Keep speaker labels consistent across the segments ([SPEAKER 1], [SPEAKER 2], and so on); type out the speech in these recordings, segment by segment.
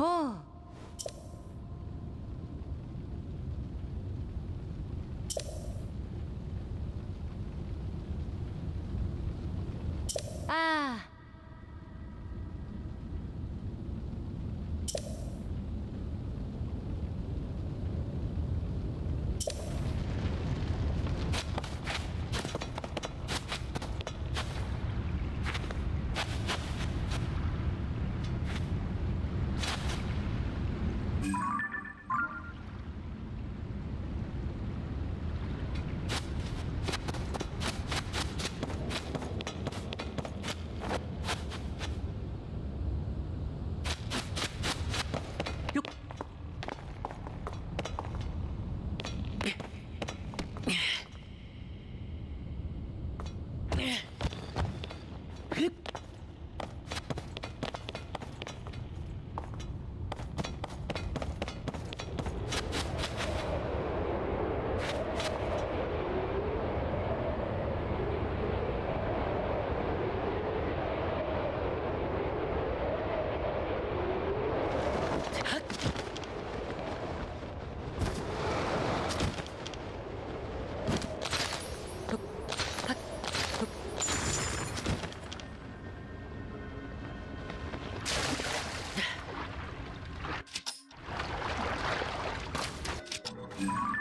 [SPEAKER 1] 어.
[SPEAKER 2] Yeah.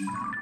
[SPEAKER 1] you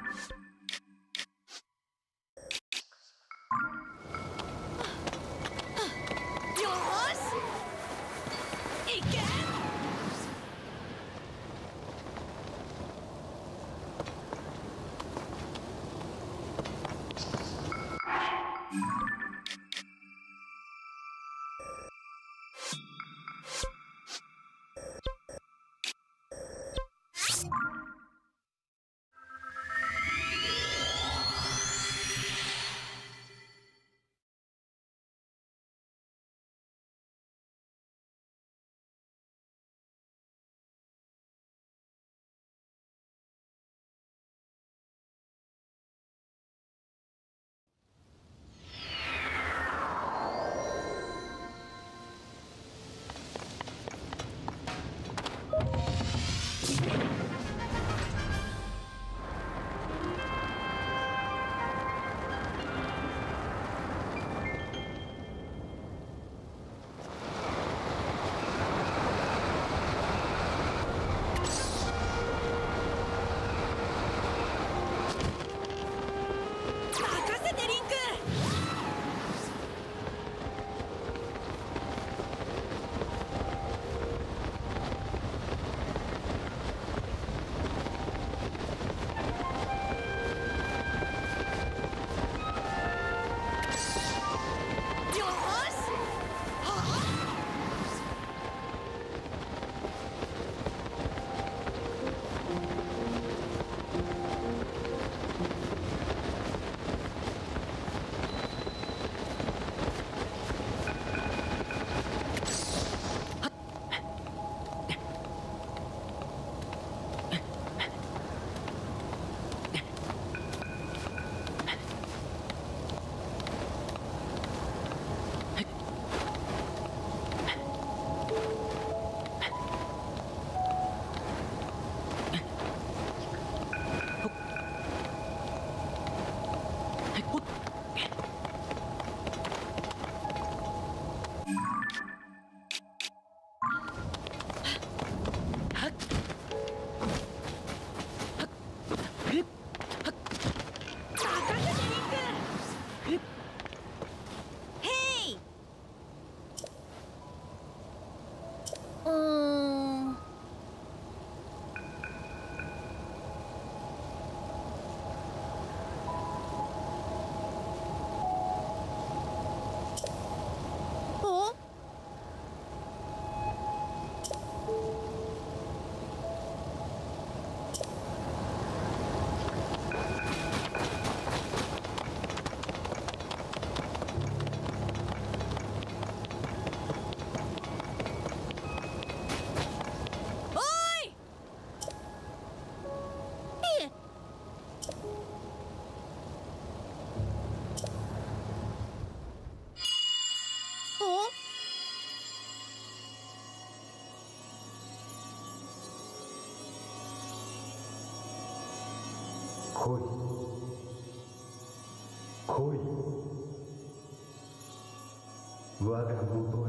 [SPEAKER 3] 来い来い我が元へ。